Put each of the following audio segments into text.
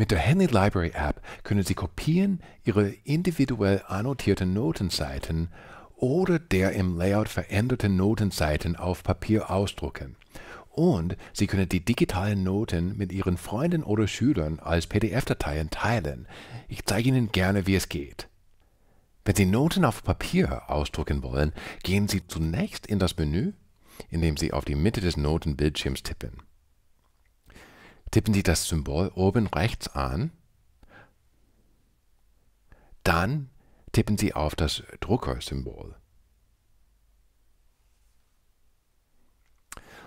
Mit der Henley Library App können Sie Kopien Ihrer individuell annotierten Notenseiten oder der im Layout veränderten Notenseiten auf Papier ausdrucken. Und Sie können die digitalen Noten mit Ihren Freunden oder Schülern als PDF-Dateien teilen. Ich zeige Ihnen gerne, wie es geht. Wenn Sie Noten auf Papier ausdrucken wollen, gehen Sie zunächst in das Menü, indem Sie auf die Mitte des Notenbildschirms tippen. Tippen Sie das Symbol oben rechts an, dann tippen Sie auf das Druckersymbol.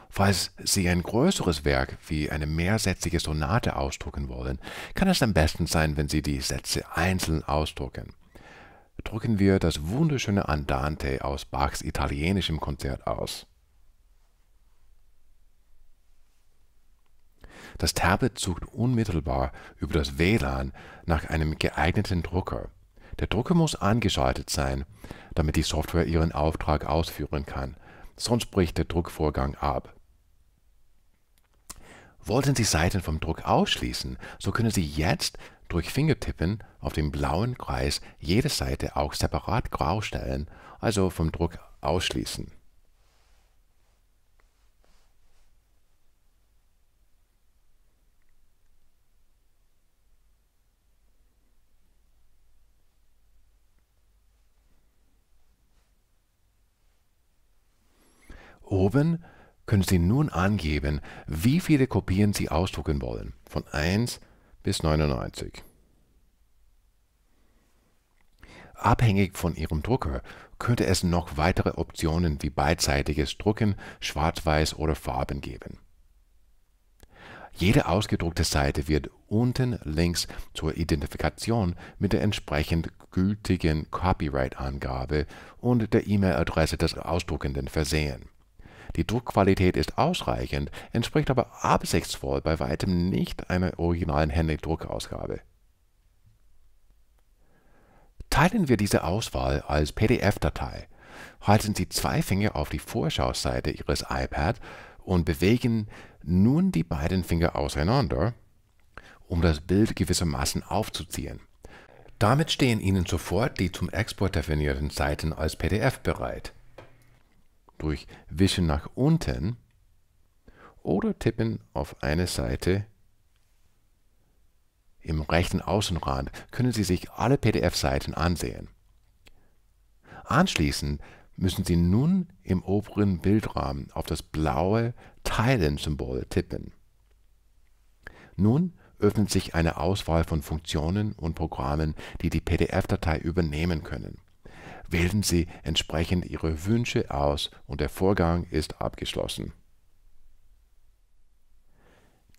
Falls Sie ein größeres Werk wie eine mehrsätzige Sonate ausdrucken wollen, kann es am besten sein, wenn Sie die Sätze einzeln ausdrucken. Drucken wir das wunderschöne Andante aus Bachs italienischem Konzert aus. Das Tablet sucht unmittelbar über das WLAN nach einem geeigneten Drucker. Der Drucker muss angeschaltet sein, damit die Software ihren Auftrag ausführen kann, sonst bricht der Druckvorgang ab. Wollten Sie Seiten vom Druck ausschließen, so können Sie jetzt durch Fingertippen auf den blauen Kreis jede Seite auch separat grau stellen, also vom Druck ausschließen. Oben können Sie nun angeben, wie viele Kopien Sie ausdrucken wollen, von 1 bis 99. Abhängig von Ihrem Drucker könnte es noch weitere Optionen wie beidseitiges Drucken, Schwarz-Weiß oder Farben geben. Jede ausgedruckte Seite wird unten links zur Identifikation mit der entsprechend gültigen Copyright-Angabe und der E-Mail-Adresse des Ausdruckenden versehen die Druckqualität ist ausreichend, entspricht aber absichtsvoll bei weitem nicht einer originalen Henley-Druckausgabe. Teilen wir diese Auswahl als PDF-Datei, halten Sie zwei Finger auf die Vorschauseite Ihres iPad und bewegen nun die beiden Finger auseinander, um das Bild gewissermaßen aufzuziehen. Damit stehen Ihnen sofort die zum Export definierten Seiten als PDF bereit durch Wischen nach unten oder Tippen auf eine Seite im rechten Außenrand können Sie sich alle PDF-Seiten ansehen. Anschließend müssen Sie nun im oberen Bildrahmen auf das blaue Teilen-Symbol tippen. Nun öffnet sich eine Auswahl von Funktionen und Programmen, die die PDF-Datei übernehmen können wählen Sie entsprechend Ihre Wünsche aus und der Vorgang ist abgeschlossen.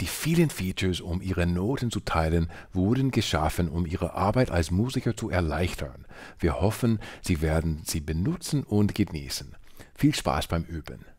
Die vielen Features, um Ihre Noten zu teilen, wurden geschaffen, um Ihre Arbeit als Musiker zu erleichtern. Wir hoffen, Sie werden sie benutzen und genießen. Viel Spaß beim Üben!